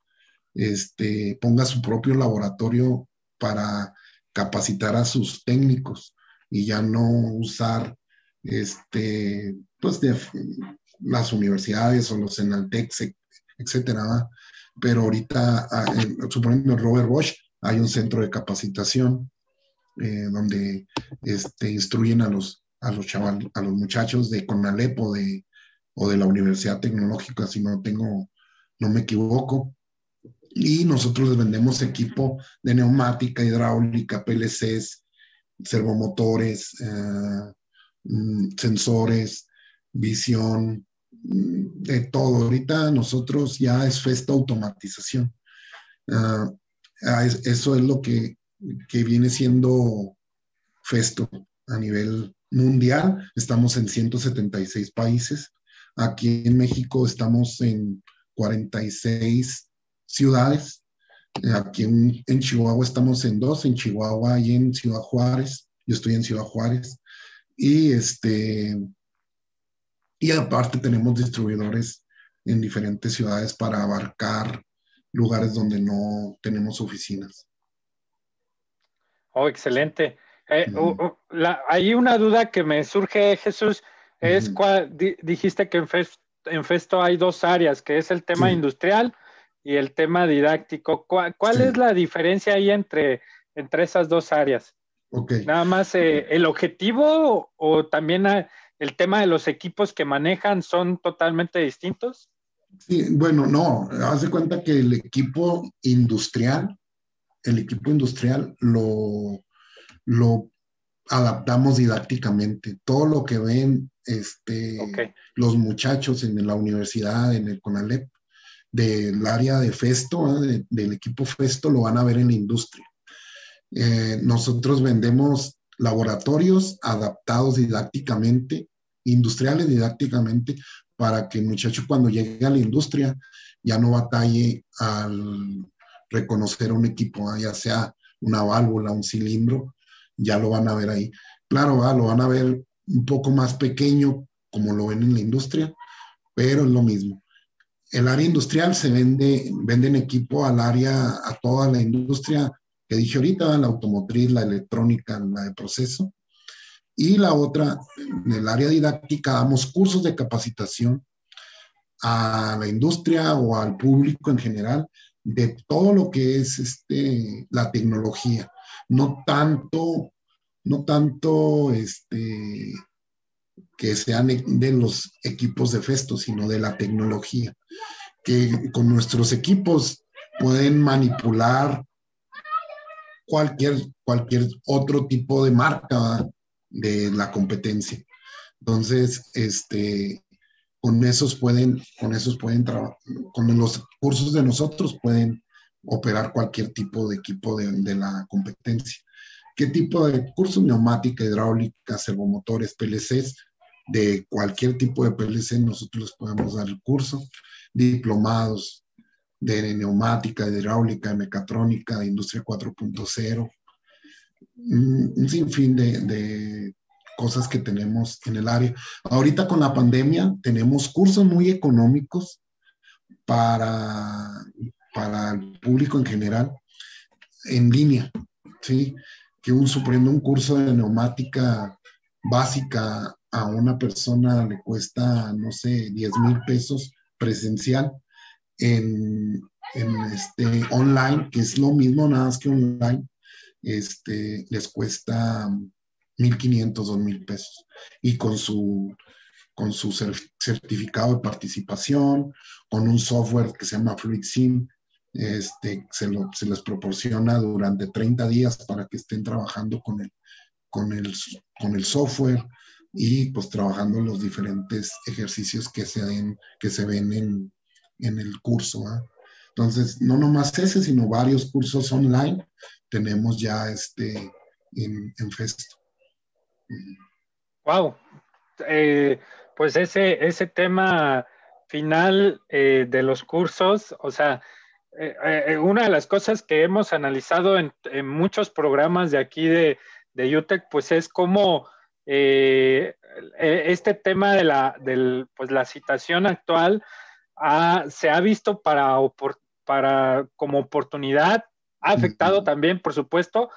este, ponga su propio laboratorio para capacitar a sus técnicos y ya no usar este, pues de, las universidades o los Enaltex, etcétera. Pero ahorita, ah, suponiendo Robert Bosch, hay un centro de capacitación eh, donde este, instruyen a los, a los chaval, a los muchachos de CONALEP o de, o de la Universidad Tecnológica, si no tengo, no me equivoco. Y nosotros les vendemos equipo de neumática, hidráulica, PLCs, servomotores, eh, mm, sensores, visión, mm, de todo. Ahorita nosotros ya es festa automatización. Ah, ah, eso es lo que que viene siendo Festo a nivel mundial. Estamos en 176 países. Aquí en México estamos en 46 ciudades. Aquí en, Chihuahua estamos en dos, en Chihuahua y en Ciudad Juárez. Yo estoy en Ciudad Juárez. Y este y aparte tenemos distribuidores en diferentes ciudades para abarcar lugares donde no tenemos oficinas. Oh, excelente. Eh, hay una duda que me surge, Jesús, es cuál, dijiste que en, Festo hay dos áreas, que es el tema industrial y el tema didáctico. ¿Cuál, es la diferencia ahí entre, entre esas dos áreas? Okay. Nada más eh, el objetivo o también ah, el tema de los equipos que manejan son totalmente distintos. Sí, bueno, no, haz de cuenta que el equipo industrial el equipo industrial lo, lo adaptamos didácticamente. Todo lo que ven este, los muchachos en la universidad, en el CONALEP, del área de Festo, del equipo Festo, lo van a ver en la industria. Eh, nosotros vendemos laboratorios adaptados didácticamente, industriales didácticamente, para que el muchacho cuando llegue a la industria ya no batalle al reconocer un equipo, ya sea una válvula, un cilindro, ya lo van a ver ahí. Claro, lo van a ver un poco más pequeño, como lo ven en la industria, pero es lo mismo. El área industrial se vende, venden equipo al área, a toda la industria que dije ahorita, la automotriz, la electrónica, la de proceso. Y la otra, en el área didáctica, damos cursos de capacitación a la industria o al público en general de todo lo que es este, la tecnología, no tanto, no tanto este, que sean de los equipos de Festo, sino de la tecnología, que con nuestros equipos pueden manipular cualquier, cualquier otro tipo de marca de la competencia. Entonces, este, con esos pueden, con esos pueden con los cursos de nosotros pueden operar cualquier tipo de equipo de, la competencia. ¿Qué tipo de cursos? Neumática, hidráulica, servomotores, PLCs, de cualquier tipo de PLC nosotros les podemos dar el curso. Diplomados de neumática, hidráulica, mecatrónica, de industria 4.0. Un sinfín de cosas que tenemos en el área. Ahorita con la pandemia tenemos cursos muy económicos para, para el público en general en línea, ¿sí? Que un suprendo un curso de neumática básica a una persona le cuesta, no sé, 10 mil pesos presencial en, en, este online, que es lo mismo, nada más que online, este, les cuesta 1.500, 2.000 pesos. Y con su, con su certificado de participación, con un software que se llama FluidSim, este, se, lo, se, les proporciona durante 30 días para que estén trabajando con el, con el, con el software y pues trabajando los diferentes ejercicios que se, den, que se ven en, en el curso. ¿eh? Entonces, no nomás ese, sino varios cursos online tenemos ya este en, en Festo. Wow. Eh, pues ese, ese tema final eh, de los cursos, o sea, eh, una de las cosas que hemos analizado en, en muchos programas de aquí de, de UTEC, pues es cómo eh, este tema de la, del, pues la citación actual ha, se ha visto para, para como oportunidad, ha afectado también, por supuesto,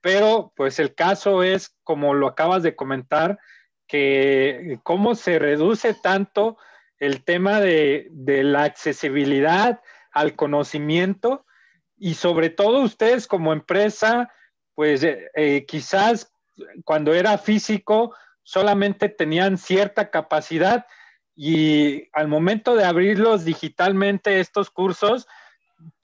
pero pues el caso es, como lo acabas de comentar, que cómo se reduce tanto el tema de, la accesibilidad al conocimiento y sobre todo ustedes como empresa, pues eh, eh, quizás cuando era físico solamente tenían cierta capacidad y al momento de abrirlos digitalmente estos cursos,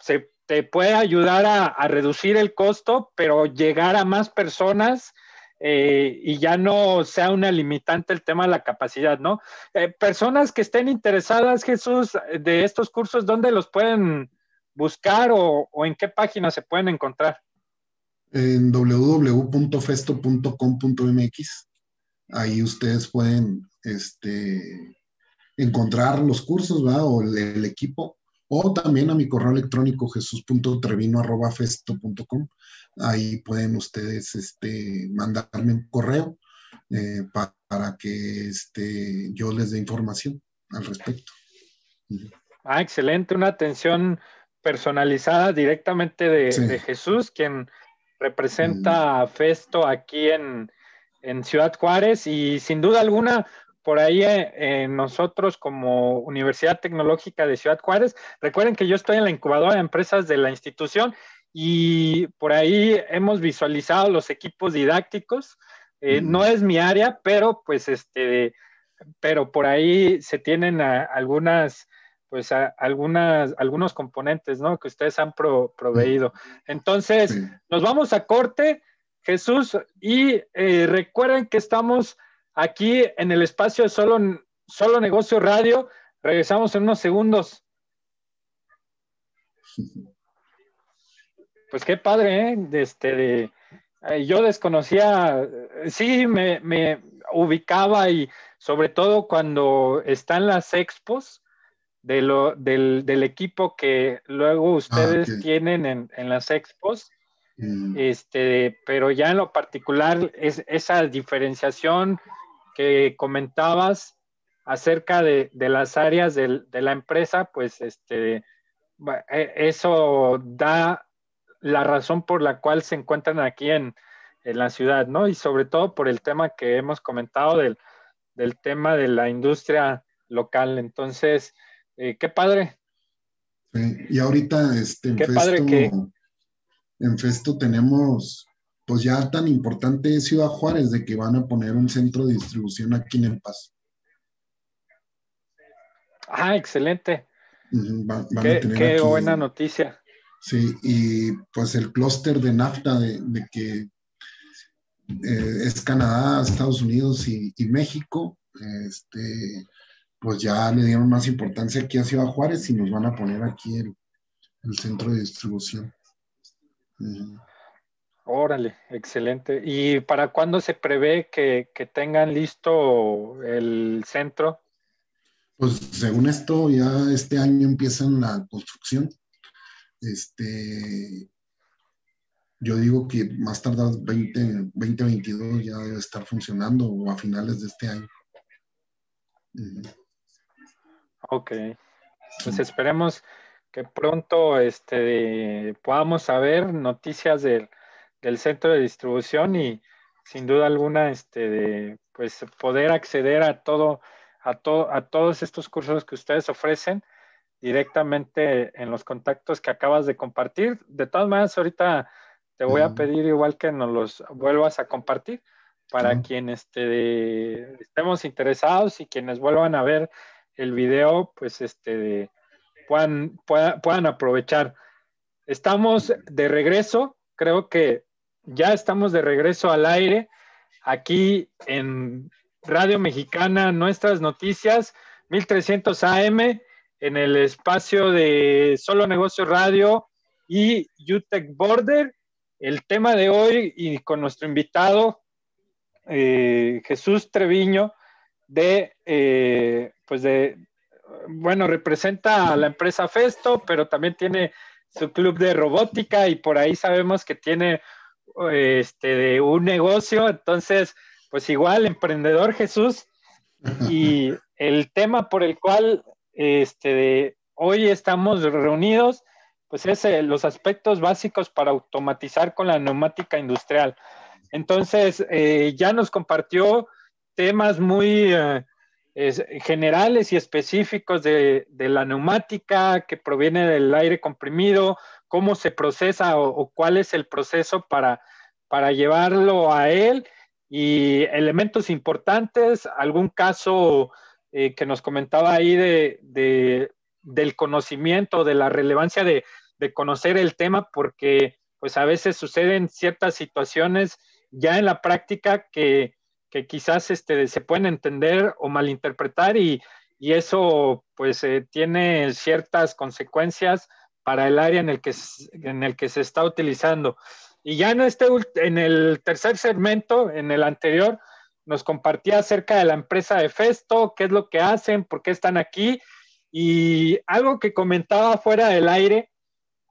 se te puede ayudar a, reducir el costo, pero llegar a más personas eh, y ya no sea una limitante el tema de la capacidad, ¿no? Eh, personas que estén interesadas, Jesús, de estos cursos, ¿dónde los pueden buscar o, en qué página se pueden encontrar? En www.festo.com.mx. Ahí ustedes pueden este, encontrar los cursos ¿verdad? o el equipo o también a mi correo electrónico jesús.trevino.festo.com. Ahí pueden ustedes este, mandarme un correo eh, pa, para que este, yo les dé información al respecto. Ah, excelente, una atención personalizada directamente de, sí. de Jesús, quien representa a Festo aquí en, en Ciudad Juárez y sin duda alguna por ahí eh, nosotros como Universidad Tecnológica de Ciudad Juárez, recuerden que yo estoy en la incubadora de empresas de la institución y por ahí hemos visualizado los equipos didácticos. Eh, mm. No es mi área, pero pues este, pero por ahí se tienen a, algunas, pues a, algunas, algunos componentes, ¿no? Que ustedes han pro, proveído. Entonces, sí. nos vamos a corte, Jesús, y eh, recuerden que estamos aquí en el espacio de Solo, Solo Negocio Radio. Regresamos en unos segundos. Pues qué padre, ¿eh? Este, de, eh, yo desconocía, sí, me, me, ubicaba y sobre todo cuando están las expos de lo, del, del equipo que luego ustedes ah, okay. tienen en, en, las expos, mm. este, pero ya en lo particular es esa diferenciación que comentabas acerca de, de las áreas de, de, la empresa, pues este, e, eso da la razón por la cual se encuentran aquí en, en la ciudad, ¿no? Y sobre todo por el tema que hemos comentado del, del tema de la industria local. Entonces, Eh, qué padre. Sí, y ahorita este, en, Qué Festo, padre que- en Festo tenemos, pues ya tan importante es Ciudad Juárez de que van a poner un centro de distribución aquí en El Paso. Ah, excelente. A Qué, tener qué aquí- buena noticia. Sí, y pues el clúster de NAFTA de, de que eh, es Canadá, Estados Unidos y, y México, este, pues ya le dieron más importancia aquí a Ciudad Juárez y nos van a poner aquí el, el centro de distribución. Ujú. Órale, excelente. ¿Y para cuándo se prevé que, que tengan listo el centro? Pues según esto, ya este año empiezan la construcción. Este, yo digo que más tardar 20, 2022 ya debe estar funcionando o a finales de este año. Ok. Pues esperemos que pronto este, podamos saber noticias del, del centro de distribución y sin duda alguna este, de, pues poder acceder a todo, a, to- a todos estos cursos que ustedes ofrecen directamente en los contactos que acabas de compartir. De todas maneras, ahorita te voy a pedir igual que nos los vuelvas a compartir para quienes este, estemos interesados y quienes vuelvan a ver el video, pues este, de- puedan, pueda- puedan aprovechar. Estamos de regreso, creo que ya estamos de regreso al aire aquí en Radio Mexicana, nuestras noticias, 1300 AM, en el espacio de Solo Negocios Radio y UTEC Border. El tema de hoy y con nuestro invitado, eh, Jesús Treviño, de, eh, pues de, bueno, representa a la empresa Festo, pero también tiene su club de robótica y por ahí sabemos que tiene este, de un negocio, entonces, pues igual, emprendedor Jesús, y el tema por el cual este, de, hoy estamos reunidos, pues es eh, los aspectos básicos para automatizar con la neumática industrial. Entonces, eh, ya nos compartió temas muy eh, es, generales y específicos de, de, la neumática que proviene del aire comprimido, cómo se procesa o, o cuál es el proceso para, para llevarlo a él y elementos importantes, algún caso eh, que nos comentaba ahí de, de, del conocimiento, de la relevancia de, de, conocer el tema, porque pues a veces suceden ciertas situaciones ya en la práctica que, que quizás este, se pueden entender o malinterpretar y, y eso pues eh, tiene ciertas consecuencias para el área en el que, en el que se está utilizando. Y ya en, este, en el tercer segmento, en el anterior, nos compartía acerca de la empresa de Festo, qué es lo que hacen, por qué están aquí. Y algo que comentaba fuera del aire,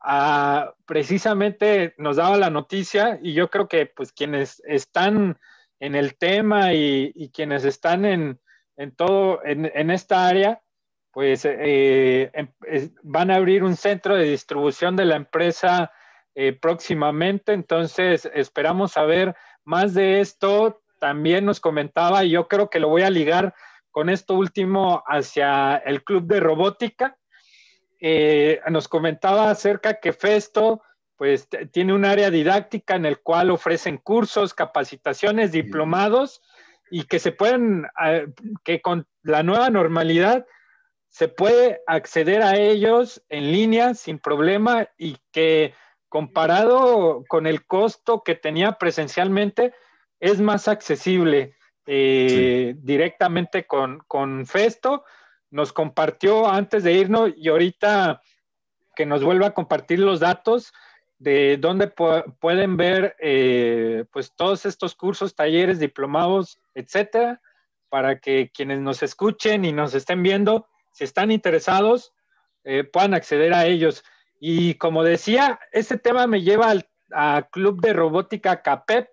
uh, precisamente nos daba la noticia y yo creo que pues quienes están en el tema y, quienes están en, en todo, en, esta área, pues eh, eh, van a abrir un centro de distribución de la empresa eh, próximamente. Entonces, esperamos saber más de esto. También nos comentaba, y yo creo que lo voy a ligar con esto último hacia el club de robótica. Eh, nos comentaba acerca que Festo pues tiene un área didáctica en el cual ofrecen cursos, capacitaciones, diplomados y que se pueden, eh, que con la nueva normalidad se puede acceder a ellos en línea sin problema y que comparado con el costo que tenía presencialmente, es más accesible eh, sí. directamente con, con, Festo. Nos compartió antes de irnos y ahorita que nos vuelva a compartir los datos de dónde pueden ver eh, pues todos estos cursos, talleres, diplomados, etcétera, para que quienes nos escuchen y nos estén viendo, si están interesados, eh, puedan acceder a ellos. Y como decía, este tema me lleva al a Club de Robótica CAPEP,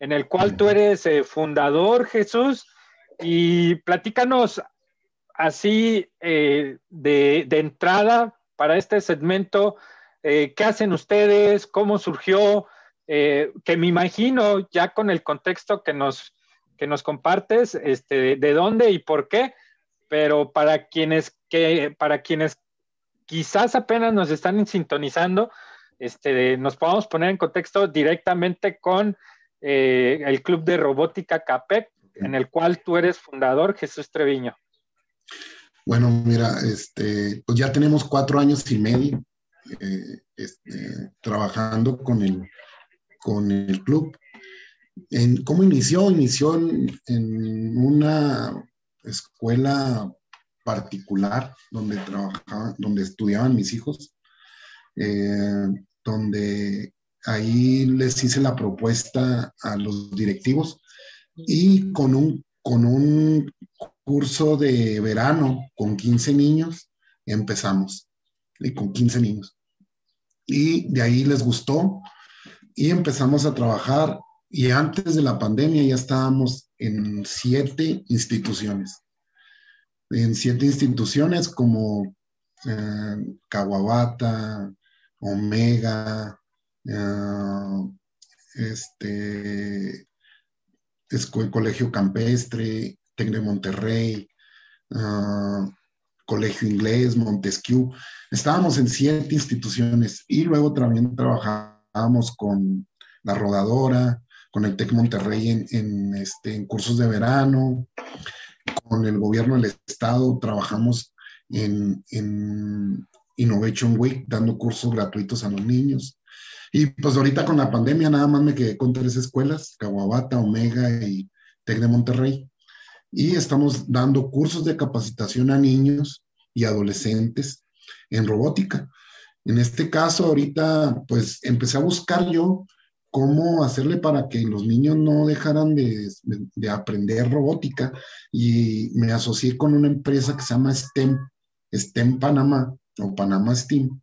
en el cual tú eres eh, fundador, Jesús, y platícanos así eh, de, de, entrada para este segmento, eh, qué hacen ustedes, cómo surgió, que me imagino ya con el contexto que nos, que nos compartes, este, de dónde y por qué, pero para quienes, que, para quienes quizás apenas nos están sintonizando, este, nos podamos poner en contexto directamente con eh, el Club de Robótica CAPEC, en el cual tú eres fundador, Jesús Treviño. Bueno, mira, este, pues ya tenemos cuatro años y medio eh, este, trabajando con el, con el club. En, ¿Cómo inició? Inició en, una escuela particular donde trabajaban, donde estudiaban mis hijos, eh, donde ahí les hice la propuesta a los directivos y con un, con un curso de verano con 15 niños empezamos, y con 15 niños. Y de ahí les gustó y empezamos a trabajar y antes de la pandemia ya estábamos en siete instituciones. En siete instituciones como eh, Caguabata, Omega, eh, este, Colegio Campestre, Tec de Monterrey, uh, Colegio Inglés, Montesquieu. Estábamos en siete instituciones y luego también trabajábamos con la rodadora, con el TEC Monterrey en, en, este, en cursos de verano, con el gobierno del estado, trabajamos en, en Innovation Week dando cursos gratuitos a los niños. Y pues ahorita con la pandemia nada más me quedé con tres escuelas, Caguabata, Omega y TEC de Monterrey y estamos dando cursos de capacitación a niños y adolescentes en robótica. En este caso, ahorita, pues empecé a buscar yo cómo hacerle para que los niños no dejaran de, de, aprender robótica y me asocié con una empresa que se llama STEM, STEM Panamá o Panamá STEM,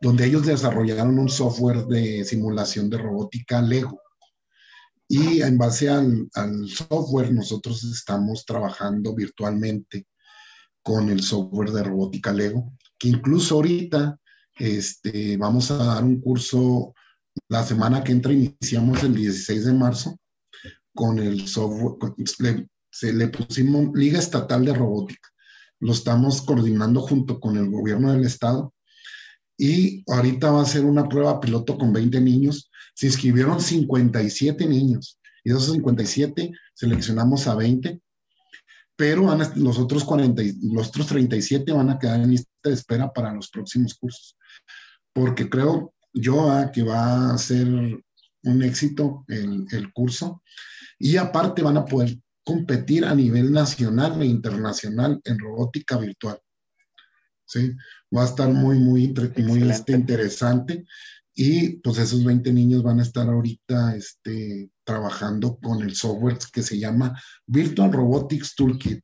donde ellos desarrollaron un software de simulación de robótica Lego. Y en base al, software, nosotros estamos trabajando virtualmente con el software de robótica Lego, que incluso ahorita este, vamos a dar un curso la semana que entra, iniciamos el 16 de marzo con el software, se le pusimos Liga Estatal de Robótica. Lo estamos coordinando junto con el gobierno del estado. Y ahorita va a ser una prueba piloto con 20 niños. Se inscribieron 57 niños. Y de esos 57 seleccionamos a 20, pero los, otros 40, los otros 37 van a quedar en lista de espera para los próximos cursos, porque creo yo ah, que va a ser un éxito el, el curso y aparte van a poder competir a nivel nacional e internacional en robótica virtual. ¿sí? Va a estar muy, muy, muy este, interesante. Y pues esos 20 niños van a estar ahorita este, trabajando con el software que se llama Virtual Robotics Toolkit.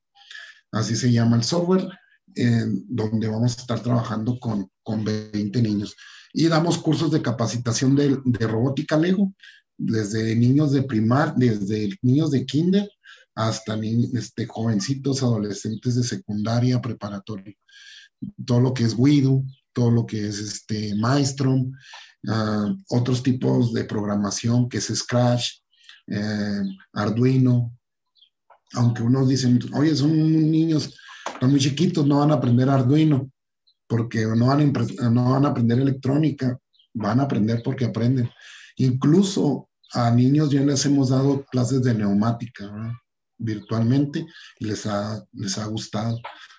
Así se llama el software, en donde vamos a estar trabajando con, con 20 niños. Y damos cursos de capacitación de, robótica Lego, desde niños de primar, desde niños de kinder hasta este, jovencitos, adolescentes de secundaria, preparatoria. Todo lo que es Widu, todo lo que es este Maestrom, uh, otros tipos de programación que es Scratch, eh, Arduino, aunque unos dicen, oye, son niños, son muy chiquitos, no van a aprender Arduino, porque no van, a, no van a aprender electrónica, van a aprender porque aprenden. Incluso a niños ya les hemos dado clases de neumática virtualmente y les ha, les ha gustado.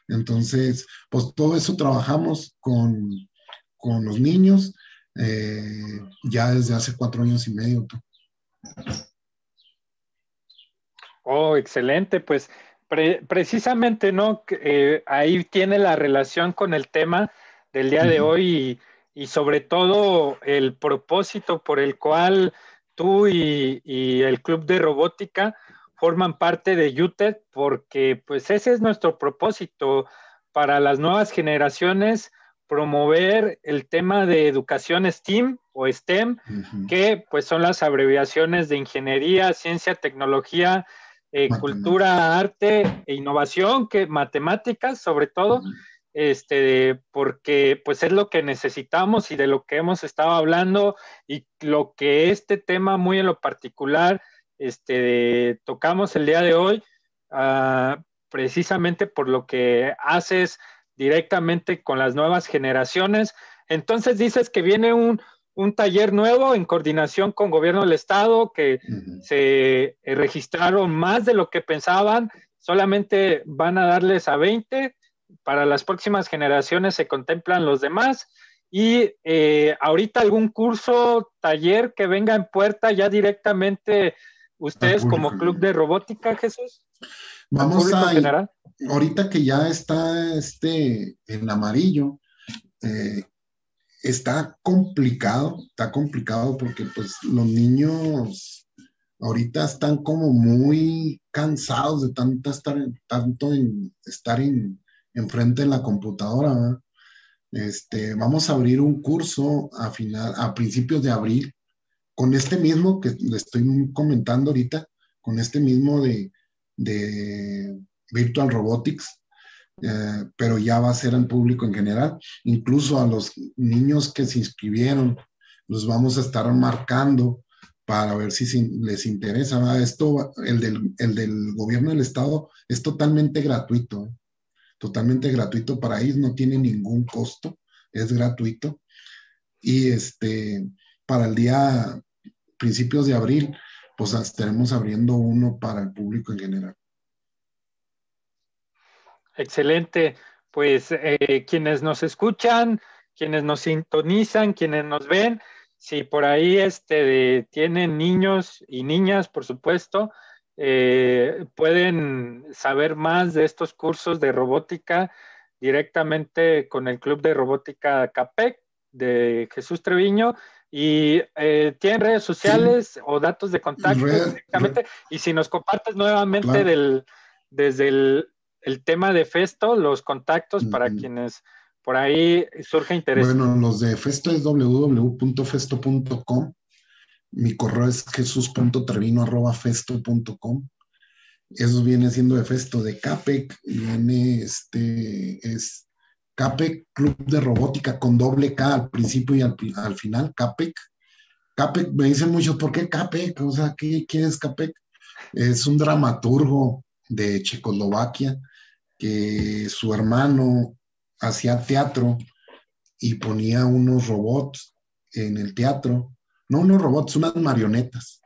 Entonces, pues todo eso trabajamos con, con los niños eh, ya desde hace cuatro años y medio. Oh, excelente. Pues precisamente, ¿no? Eh, ahí tiene la relación con el tema del día de hoy y, sobre todo el propósito por el cual tú y, y, el Club de Robótica forman parte de UTED, porque pues ese es nuestro propósito para las nuevas generaciones promover el tema de educación STEAM o STEM, que pues son las abreviaciones de ingeniería, ciencia, tecnología, eh, cultura, arte e innovación, que matemáticas sobre todo, este, porque pues es lo que necesitamos y de lo que hemos estado hablando y lo que este tema muy en lo particular este, tocamos el día de hoy, uh, precisamente por lo que haces directamente con las nuevas generaciones. Entonces dices que viene un, taller nuevo en coordinación con gobierno del estado, que se eh, registraron más de lo que pensaban, solamente van a darles a 20, para las próximas generaciones se contemplan los demás. Y eh, ahorita algún curso, taller que venga en puerta ya directamente ustedes como club de robótica, Jesús. Vamos a, general? ahorita que ya está este en amarillo, eh, está complicado, está complicado porque pues los niños ahorita están como muy cansados de tanto estar, tanto en, estar en, enfrente de la computadora. Este, vamos a abrir un curso a, final, a principios de abril con este mismo que le estoy comentando ahorita, con este mismo de, de Virtual Robotics, eh, pero ya va a ser al público en general. Incluso a los niños que se inscribieron, los vamos a estar marcando para ver si les interesa. Esto, el del, el del, gobierno del estado, es totalmente gratuito totalmente gratuito para ellos, no tiene ningún costo, es gratuito. Y este, para el día principios de abril, pues estaremos abriendo uno para el público en general. Excelente. Pues eh, quienes nos escuchan, quienes nos sintonizan, quienes nos ven, si por ahí este, tienen niños y niñas, por supuesto, eh, pueden saber más de estos cursos de robótica directamente con el Club de Robótica CAPEC de Jesús Treviño y eh, tienen redes sociales o datos de contacto directamente. Y si nos compartes nuevamente del, desde el, tema de Festo, los contactos para quienes por ahí surge interés. Bueno, los de Festo es www.festo.com mi correo es jesus.trevino.festo.com. Eso viene siendo de Festo. De CAPEC viene este, es CAPEC Club de Robótica con doble K al principio y al, final, CAPEC. CAPEC, me dicen muchos, ¿por qué CAPEC? O sea, ¿qué, ¿quién es CAPEC? Es un dramaturgo de Checoslovaquia que su hermano hacía teatro y ponía unos robots en el teatro no unos robots, unas marionetas.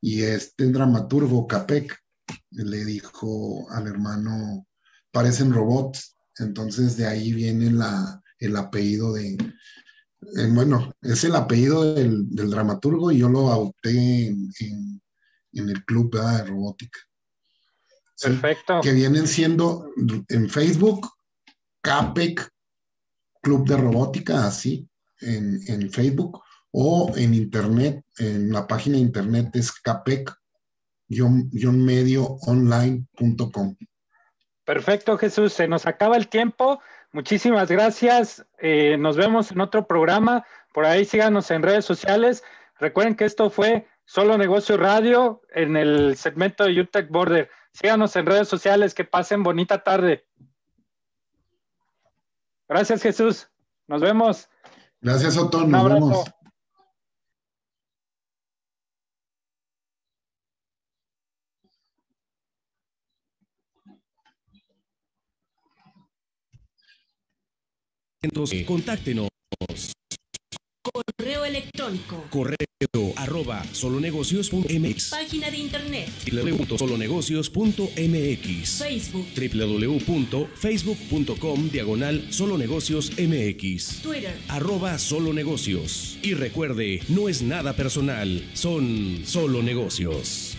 Y este dramaturgo, Capek, le dijo al hermano, parecen robots. Entonces de ahí viene la, el apellido de, eh, bueno, es el apellido del, dramaturgo y yo lo adopté en, el club de robótica. Perfecto. Que vienen siendo en Facebook, CAPEC, Club de Robótica, así, en, en Facebook, o en internet, en la página de internet es capec-medioonline.com. Perfecto, Jesús. Se nos acaba el tiempo. Muchísimas gracias. Eh, nos vemos en otro programa. Por ahí síganos en redes sociales. Recuerden que esto fue Solo Negocio Radio en el segmento de UTEC Border. Síganos en redes sociales. Que pasen bonita tarde. Gracias, Jesús. Nos vemos. Gracias, Otón. Nos vemos. Contáctenos. Correo electrónico. Correo arroba solonegocios.mx. Página de internet. www.solonegocios.mx. Facebook. www.facebook.com diagonal solonegociosmx. Twitter. Arroba solonegocios. Y recuerde, no es nada personal, son solo negocios.